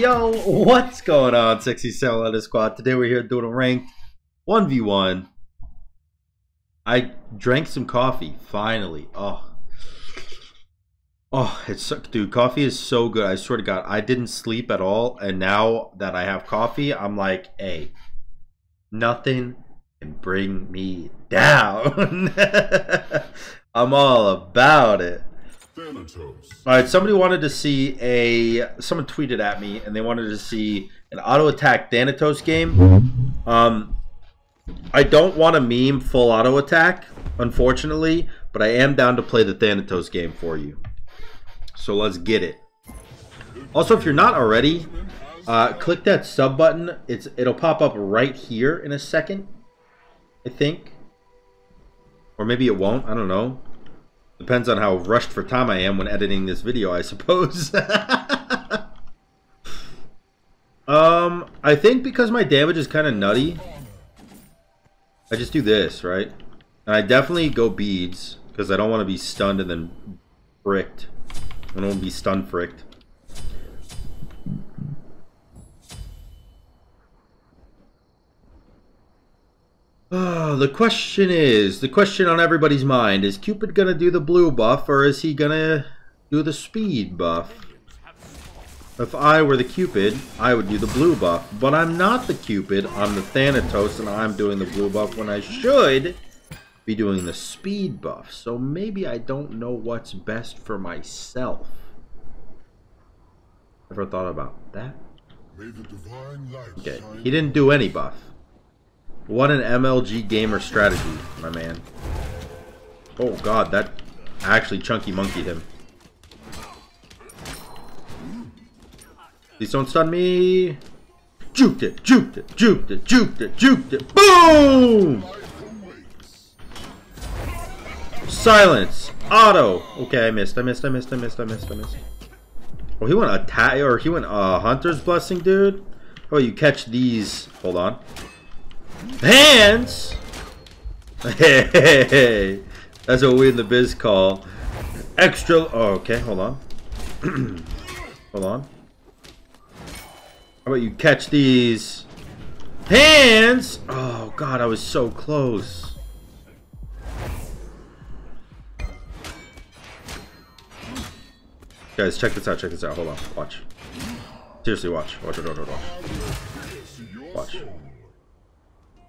Yo, what's going on, Sexy Cell Squad? Today we're here doing a ranked 1v1. I drank some coffee, finally. Oh. Oh, it's so, dude, coffee is so good. I swear to God, I didn't sleep at all, and now that I have coffee, I'm like, hey, nothing can bring me down. I'm all about it. All right, somebody wanted to see a. Someone tweeted at me, and they wanted to see an auto attack Thanatos game. Um, I don't want a meme full auto attack, unfortunately, but I am down to play the Thanatos game for you. So let's get it. Also, if you're not already, uh, click that sub button. It's it'll pop up right here in a second. I think, or maybe it won't. I don't know. Depends on how rushed for time I am when editing this video, I suppose. um, I think because my damage is kind of nutty, I just do this, right? And I definitely go beads, because I don't want to be stunned and then fricked. I don't want to be stun fricked. Oh, the question is, the question on everybody's mind, is Cupid going to do the blue buff or is he going to do the speed buff? If I were the Cupid, I would do the blue buff. But I'm not the Cupid, I'm the Thanatos and I'm doing the blue buff when I should be doing the speed buff. So maybe I don't know what's best for myself. Ever thought about that? Okay, he didn't do any buff. What an MLG gamer strategy, my man. Oh god, that actually chunky monkeyed him. Please don't stun me. Juked it, juked it, juked it, juked it, juked it. Boom! Silence. Auto. Okay, I missed, I missed, I missed, I missed, I missed, I missed. Oh, he went attack, or he went uh, Hunter's Blessing, dude. Oh, you catch these. Hold on. Hands! Hey, that's what we in the biz call extra. Oh, okay, hold on. hold on. How about you catch these hands? Oh, God, I was so close. Guys, check this out, check this out. Hold on, watch. Seriously, watch. Watch, watch, watch, watch. Watch.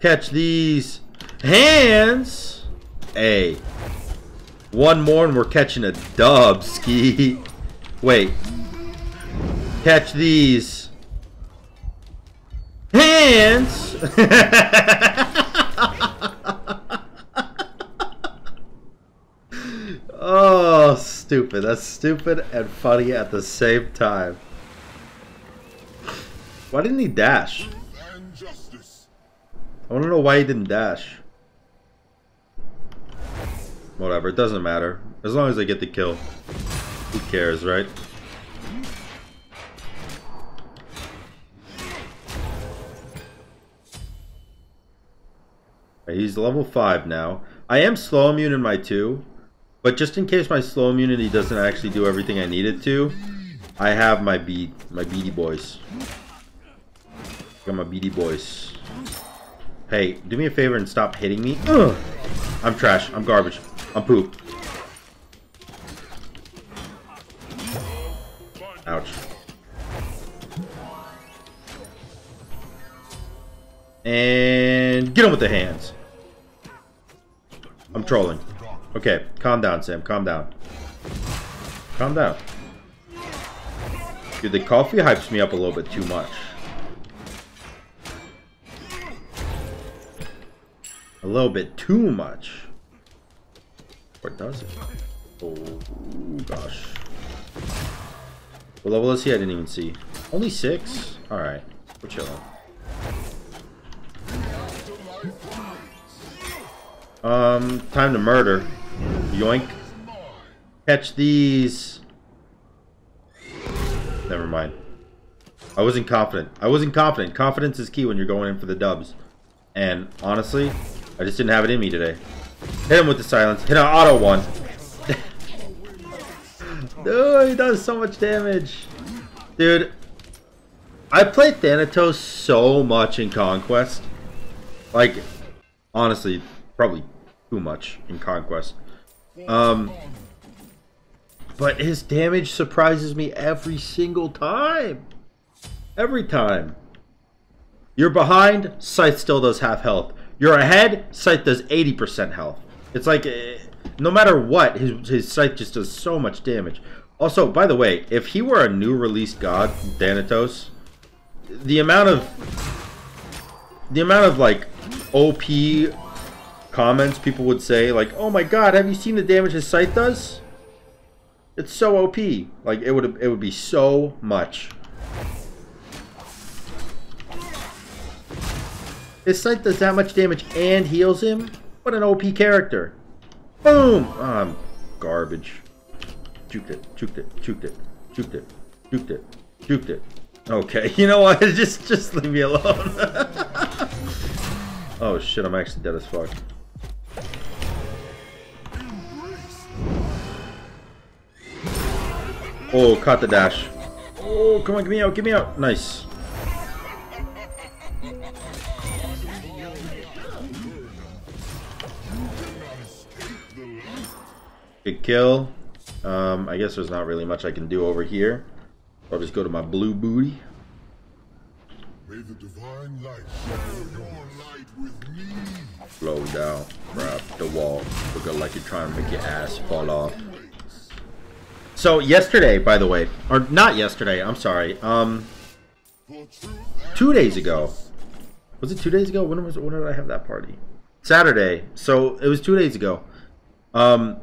Catch these hands. Hey. One more and we're catching a dub, Ski. Wait. Catch these hands. oh, stupid. That's stupid and funny at the same time. Why didn't he dash? I want to know why he didn't dash. Whatever, it doesn't matter. As long as I get the kill. Who cares, right? He's level 5 now. I am slow immune in my 2. But just in case my slow immunity doesn't actually do everything I need it to, I have my bead, my beady boys. Got my beady boys. Hey, do me a favor and stop hitting me. Ugh. I'm trash. I'm garbage. I'm poop. Ouch. And get him with the hands. I'm trolling. Okay, calm down, Sam. Calm down. Calm down. Dude, the coffee hypes me up a little bit too much. Little bit too much. Or does it? Oh, gosh. What level is he? I didn't even see. Only six? Alright. We're chilling. Um, time to murder. Yoink. Catch these. Never mind. I wasn't confident. I wasn't confident. Confidence is key when you're going in for the dubs. And honestly, I just didn't have it in me today. Hit him with the silence. Hit an auto one. Dude, he does so much damage. Dude, I played Thanatos so much in Conquest. Like, honestly, probably too much in Conquest. Um, but his damage surprises me every single time. Every time. You're behind, Scythe still does half health. You're ahead, Scythe does 80% health. It's like, eh, no matter what, his, his Scythe just does so much damage. Also, by the way, if he were a new released god, Thanatos, the amount of the amount of like OP comments people would say, like, "Oh my God, have you seen the damage his Scythe does?" It's so OP. Like it would it would be so much. His Scythe does that much damage and heals him? What an OP character. Boom! Um, garbage. Juked it, juked it, juked it, juked it, juked it, juked it. Okay, you know what? just just leave me alone. oh shit, I'm actually dead as fuck. Oh, caught the dash. Oh, come on, get me out, get me out. Nice. Good kill. Um, I guess there's not really much I can do over here. I'll just go to my blue booty. May the divine light your light with me. Slow down, grab the wall. Look like you're trying to make your ass fall off. So yesterday, by the way, or not yesterday, I'm sorry. Um, two days ago. Was it two days ago? When was when did I have that party? Saturday. So it was two days ago. Um,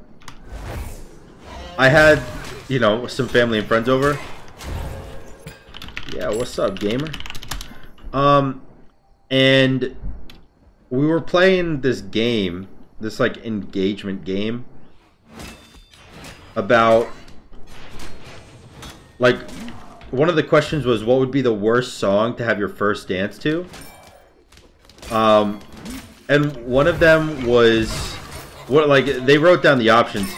I had, you know, some family and friends over. Yeah, what's up, gamer? Um, and we were playing this game, this like engagement game about like, one of the questions was, what would be the worst song to have your first dance to? Um, and one of them was, what like, they wrote down the options.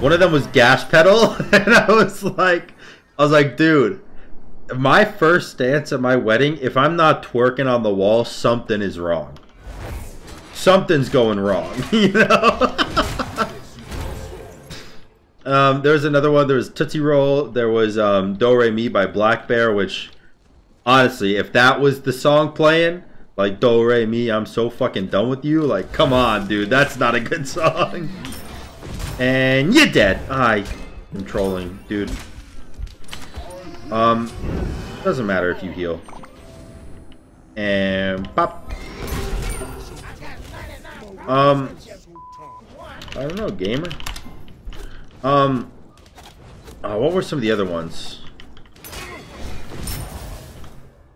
One of them was gas pedal, and I was like, I was like, dude, my first dance at my wedding, if I'm not twerking on the wall, something is wrong. Something's going wrong, you know? Um, there was another one. There was Tootsie Roll. There was um, Do Re Mi by blackbear, which honestly, if that was the song playing, like Do Re Mi, I'm so fucking done with you. Like, come on, dude, that's not a good song. And you're dead. I am trolling, dude. Um, doesn't matter if you heal. And pop. Um, I don't know, gamer. Um, uh, what were some of the other ones?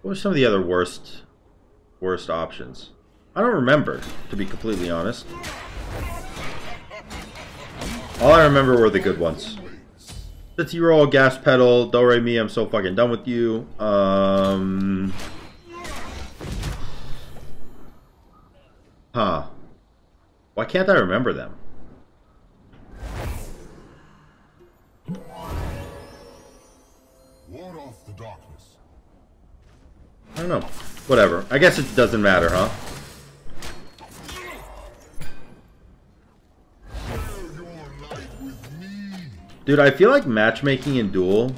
What were some of the other worst, worst options? I don't remember, to be completely honest. All I remember were the good ones. The T-roll, Gas Pedal, Do Re Mi, I'm so fucking done with you. Um... Huh. Why can't I remember them? Ward off the darkness. I don't know. Whatever. I guess it doesn't matter, huh? Dude, I feel like matchmaking in Duel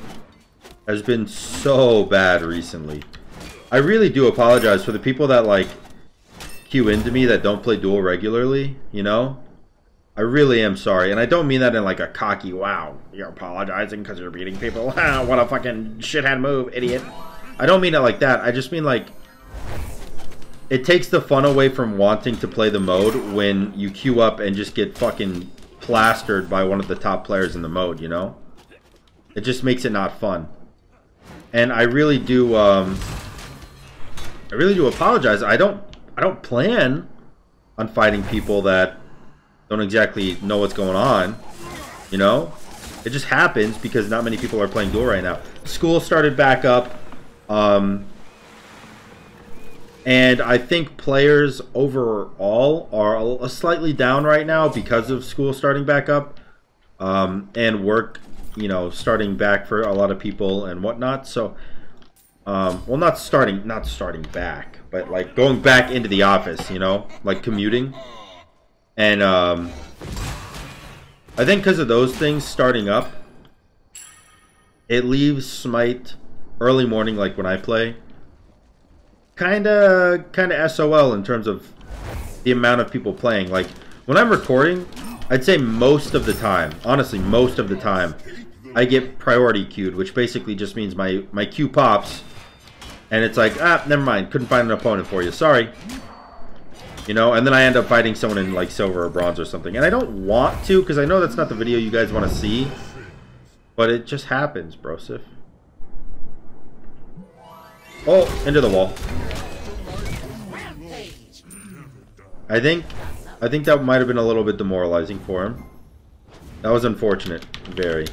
has been so bad recently. I really do apologize for the people that, like, queue into me that don't play Duel regularly, you know? I really am sorry, and I don't mean that in, like, a cocky, wow, you're apologizing because you're beating people. what a fucking shithead move, idiot. I don't mean it like that. I just mean like it takes the fun away from wanting to play the mode when you queue up and just get fucking plastered by one of the top players in the mode, you know? It just makes it not fun. And I really do um I really do apologize. I don't I don't plan on fighting people that don't exactly know what's going on, you know? It just happens because not many people are playing Duel right now. School started back up. Um, and I think players overall are slightly down right now because of school starting back up um, and work, you know, starting back for a lot of people and whatnot. So Um, well, not starting, not starting back, but like going back into the office, you know, like commuting. And um, I think because of those things starting up, it leaves Smite early morning, like when I play, kind of kind of SOL in terms of the amount of people playing. Like when I'm recording, I'd say most of the time, honestly, most of the time, I get priority queued, which basically just means my my queue pops, and it's like ah, never mind, couldn't find an opponent for you, sorry. You know, and then I end up fighting someone in like silver or bronze or something, and I don't want to because I know that's not the video you guys want to see, but it just happens, brosif. Oh, into the wall. I think I think that might have been a little bit demoralizing for him. That was unfortunate. Very.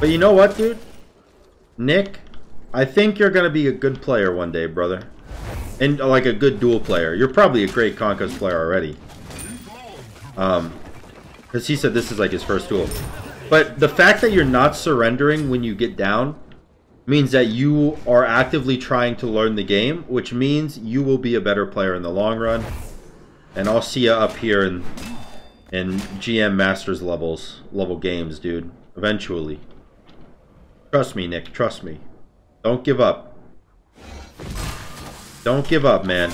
But you know what, dude? Nick, I think you're going to be a good player one day, brother. And uh, like a good duel player. You're probably a great Conquest player already. Um, Because he said this is like his first duel. But the fact that you're not surrendering when you get down means that you are actively trying to learn the game, which means you will be a better player in the long run. And I'll see you up here in in GM Masters levels, level games, dude. Eventually. Trust me, Nick. Trust me. Don't give up. Don't give up, man.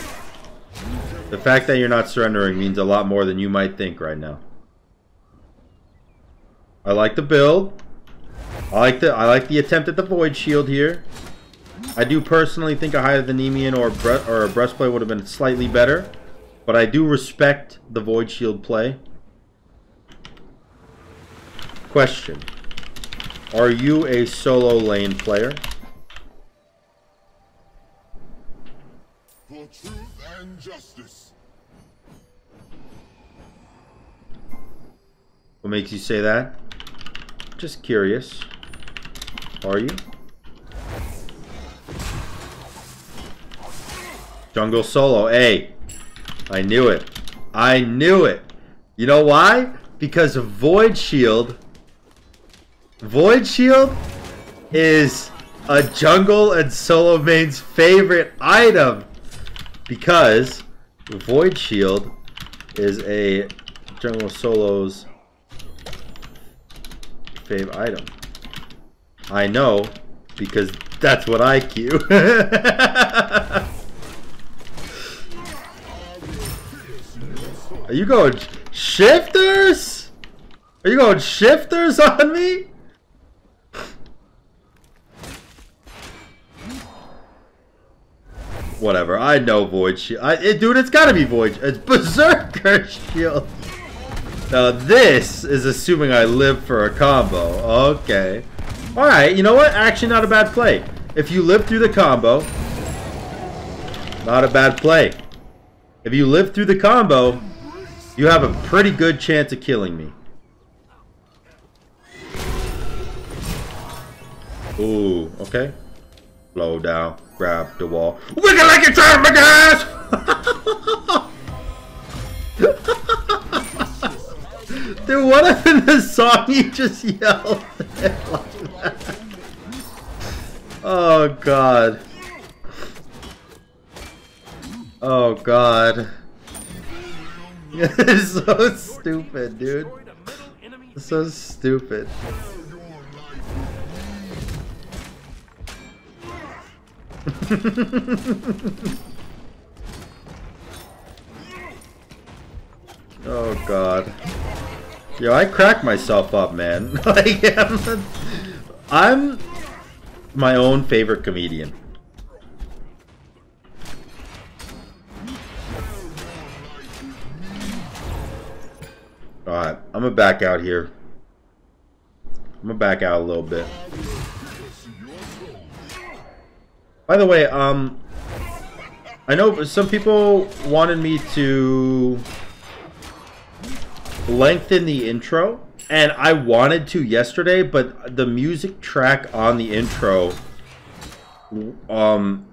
The fact that you're not surrendering means a lot more than you might think right now. I like the build. I like the I like the attempt at the void shield here. I do personally think a higher Nemean or or a breastplate would have been slightly better, but I do respect the void shield play. Question: Are you a solo lane player? For truth and justice. What makes you say that? Just curious. Are you? Jungle solo. Hey, I knew it. I knew it. You know why? Because Void Shield. Void Shield is a jungle and solo main's favorite item. Because Void Shield is a jungle solo's fave item. I know, because that's what I queue. Are you going shifters? Are you going shifters on me? Whatever, I know Void Shield. I, it, dude, it's gotta be Void. It's Berserker Shield. Now this is assuming I live for a combo. Okay. Alright, you know what? Actually not a bad play. If you live through the combo, not a bad play. If you live through the combo, you have a pretty good chance of killing me. Ooh, okay. Slow down, grab the wall. Wiggle like you're trying to make Dude, what if in the song you just yelled like? Oh god. Oh god. it's so stupid, dude. So stupid. oh god. Yo, I crack myself up, man. like, I'm, I'm my own favorite comedian. Alright, I'm gonna back out here. I'm gonna back out a little bit. By the way, um, I know some people wanted me to lengthen the intro, and I wanted to yesterday, but the music track on the intro, um,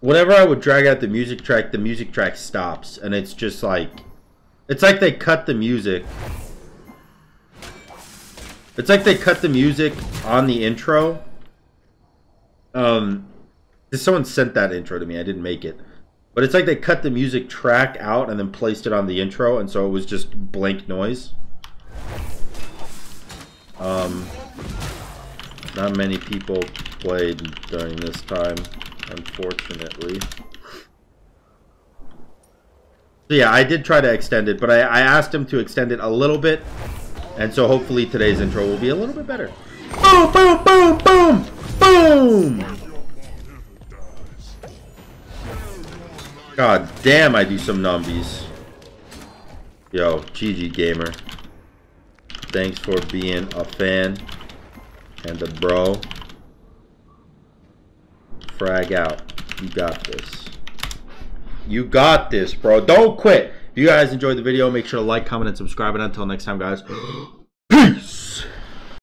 whenever I would drag out the music track, the music track stops, and it's just like, it's like they cut the music It's like they cut the music on the intro. Um, someone sent that intro to me. I didn't make it. But it's like they cut the music track out and then placed it on the intro, and so it was just blank noise. Um, not many people played during this time, unfortunately. So yeah, I did try to extend it, but I, I asked him to extend it a little bit, and so hopefully today's intro will be a little bit better. Boom, boom, boom, boom, boom! God damn, I do some numbies. Yo, GG Gamer. Thanks for being a fan and a bro. Frag out. You got this. You got this, bro. Don't quit. If you guys enjoyed the video, make sure to like, comment, and subscribe. And until next time, guys.